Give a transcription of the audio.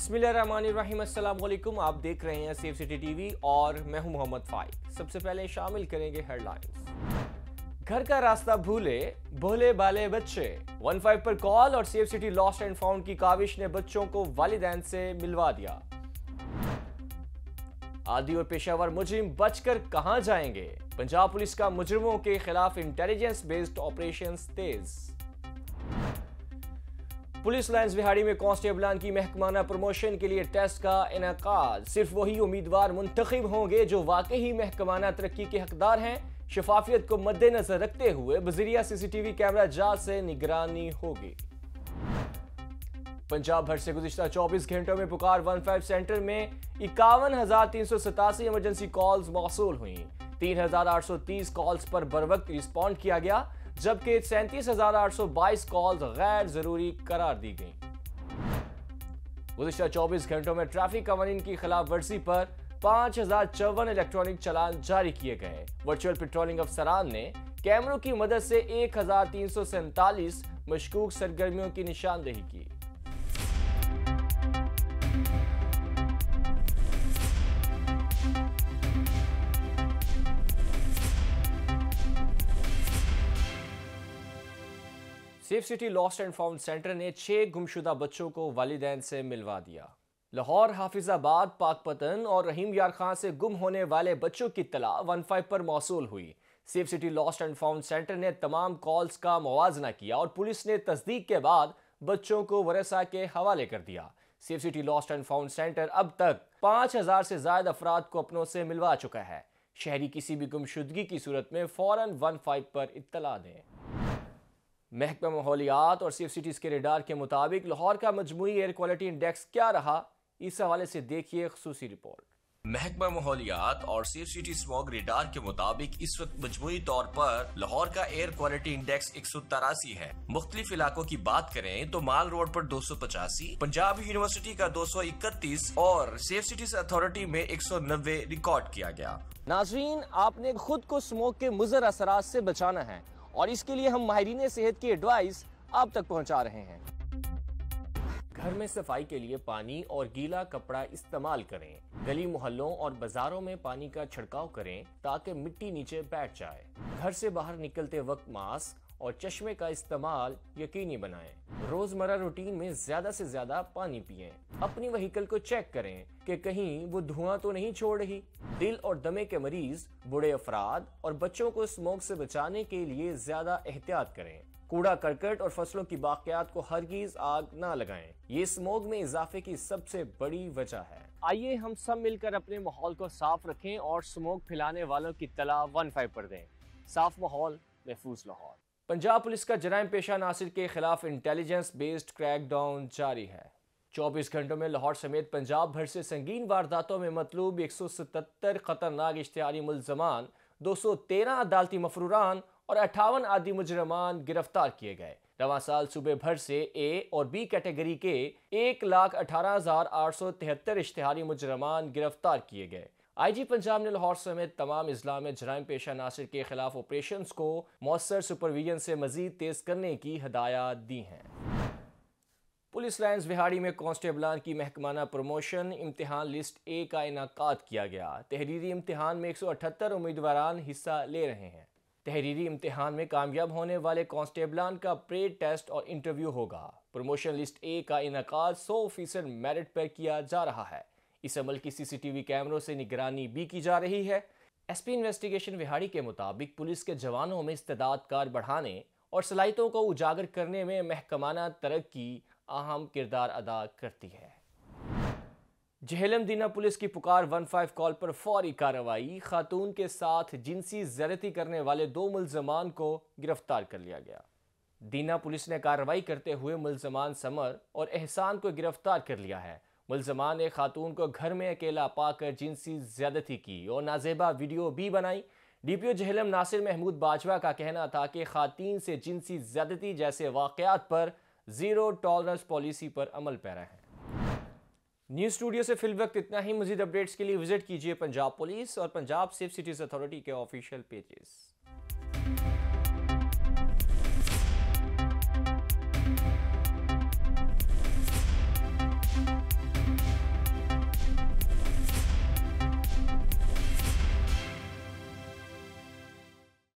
बिस्मिल्लाहिर्रहमानिर्रहीम आप देख रहे हैं सेफ़ सिटी टीवी और मैं हूँ मोहम्मद फाइक सबसे पहले शामिल करेंगे हेडलाइंस। घर का रास्ता भूले, भोले बाले बच्चे। वन फाइव पर कॉल और safe city lost and found की काविश ने बच्चों को वालिदैन से मिलवा दिया। आदि और पेशावर मुजरिम बचकर कहाँ जाएँगे? पंजाब पुलिस का मुजरिमों के खिलाफ इंटेलिजेंस बेस्ड ऑपरेशन तेज। पुलिस लाइन्स बिहाड़ी में कांस्टेबलान की महकमाना प्रमोशन के लिए टेस्ट का इनका सिर्फ़ वही उम्मीदवार मुंतखब होंगे जो वाकई महकमाना तरक्की के हकदार हैं। शफाफियत को मद्देनजर रखते हुए बजरिया सीसीटीवी कैमरा जाँच से निगरानी होगी। पंजाब भर से गुजशत 24 घंटों में पुकार वन फाइव सेंटर में इक्यावन हज़ार तीन सौ सतासी इमरजेंसी कॉल्स मौसू हुई। तीन हज़ार आठ सौ तीस कॉल्स पर बर वक्त रिस्पॉन्ड किया गया। जबकि सैंतीस हज़ार आठ सौ बाईस कॉल्स गैर ज़रूरी करार दी गई। गुजशत चौबीस घंटों में ट्रैफ़िक कवानीन की खिलाफ वर्जी पर पाँच हज़ार चौवन इलेक्ट्रॉनिक चलान जारी किए गए वर्चुअल पेट्रोलिंग अफसरान ने कैमरों की मदद से एक हज़ार तीन सौ सैंतालीस मशकूक सरगर्मियों की निशानदेही की। Safe city, lost and found centre ने छह गुमशुदा बच्चों को वालिदैन से मिलवा दिया। लाहौर, हाफिजाबाद, पाकपतन और रहीम यार खान से गुम होने वाले बच्चों की तला वन फाइव पर मौसू हुई। Safe city, lost and found centre ने तमाम कॉल्स का मुवजना किया और पुलिस ने तस्दीक के बाद बच्चों को वरसा के हवाले कर दिया। Safe city, lost and found centre अब तक पाँच हज़ार से ज़्यादा अफराद को अपनों से मिलवा चुका है। शहरी किसी भी गुमशुदगी की सूरत में फ़ौरन वन फाइव पर इतला दें। महकमा माहौलियात और सेफ़ सिटीज़ के रेडार के मुताबिक लाहौर का मजमू एयर क्वालिटी इंडेक्स क्या रहा इस हवाले से देखिए खसूसी रिपोर्ट। महकमा माहौलियात और सेफ़ सिटी स्मॉग रेडार के मुताबिक इस वक्त मजमू तौर पर लाहौर का एयर क्वालिटी इंडेक्स एक सौ तिरासी है। मुख्तलिफ़ इलाकों की बात करें तो माल रोड पर दो सौ पचासी पंजाब यूनिवर्सिटी का दो सौ इकतीस और सेफ़ सिटीज़ अथॉरिटी में एक सौ नब्बे रिकॉर्ड किया गया। नाजरीन आपने खुद को स्मोक के मुजर असरा से बचाना है। और इसके लिए हम माहरीन सेहत की एडवाइस आप तक पहुँचा रहे हैं। घर में सफ़ाई के लिए पानी और गीला कपड़ा इस्तेमाल करें। गली मोहल्लों और बाजारों में पानी का छिड़काव करें ताकि मिट्टी नीचे बैठ जाए। घर से बाहर निकलते वक्त मास्क और चश्मे का इस्तेमाल यकीनी बनाएँ। रोज़मर्रा रूटीन में ज़्यादा से ज़्यादा पानी पिए। अपनी वहीकल को चेक करें कि कहीं वो धुआँ तो नहीं छोड़ रही। दिल और दमे के मरीज़, बुढ़े अफराद और बच्चों को स्मोक से बचाने के लिए ज़्यादा एहतियात करें। कूड़ा करकट और फ़सलों की बाकियात को हरगिज आग न लगाएँ। ये स्मोक में इजाफे की सबसे बड़ी वजह है। आइए हम सब मिलकर अपने माहौल को साफ़ रखें और स्मोक फैलाने वालों की तला वन फाइव पर दें। साफ़ माहौल, महफूज लाहौर। पंजाब पुलिस का जराइम पेशा नासिर के खिलाफ इंटेलिजेंस बेस्ड क्रैकडाउन जारी है। 24 घंटों में लाहौर समेत पंजाब भर से संगीन वारदातों में मतलूब एक सौ सतहत्तर खतरनाक इश्तहारी मुलजमान, दो सौ तेरह अदालती मफरूरान और अठावन आदि मुजरमान गिरफ़्तार किए गए। रवा साल सूबे भर से ए और बी कैटेगरी के एक लाख अठारह हज़ार आठ सौ तिहत्तर इश्तहारी मुजरमान गिरफ़्तार किए गए। आईजी पंजाब ने लाहौर समेत तमाम इजला में जराइम पेशा नासिर के खिलाफ ऑपरेशन को मौसर सुपरविजन से मजीद तेज करने की हदायत दी हैं। पुलिस लाइन्स बिहाड़ी में कांस्टेबलान की महकमाना प्रमोशन इम्तिहान लिस्ट ए का इनका किया गया। तहरीरी इम्तिहान में एक सौ अठहत्तर उम्मीदवार हिस्सा ले रहे हैं। तहरीरी इम्तिहान में कामयाब होने वाले कांस्टेबलान का प्रे टेस्ट और इंटरव्यू होगा। प्रमोशन लिस्ट ए का इनका सौ फ़ीसद मेरिट पर किया जा रहा है। इस अमल की सीसीटीवी कैमरों से निगरानी भी की जा रही है। एसपी इन्वेस्टिगेशन विहाड़ी के मुताबिक पुलिस के जवानों में इस्तेदाद कार बढ़ाने और सलाहितों को उजागर करने में महकमाना तरक्की अहम किरदार अदा करती है। जहलम दीना पुलिस की पुकार वन फाइव कॉल पर फौरी कार्रवाई, खातून के साथ जिनसी ज्यादती करने वाले दो मुलजमान को गिरफ़्तार कर लिया गया। दीना पुलिस ने कार्रवाई करते हुए मुलजमान समर और एहसान को गिरफ़्तार कर लिया है। मुलजमान ने खातून को घर में अकेला पाकर जिनसी ज्यादती की और नाजेबा वीडियो भी बनाई। डीपीओ जहलम नासिर महमूद बाजवा का कहना था कि खातन से जिनसी ज्यादती जैसे वाकयात पर ज़ीरो टॉलरेंस पॉलिसी पर अमल पैरा है। न्यूज़ स्टूडियो से फिल वक्त इतना ही। मजीद अपडेट्स के लिए विज़िट कीजिए पंजाब पुलिस और पंजाब सेफ़ सिटीज़ अथॉरिटी के ऑफिशियल पेजेस।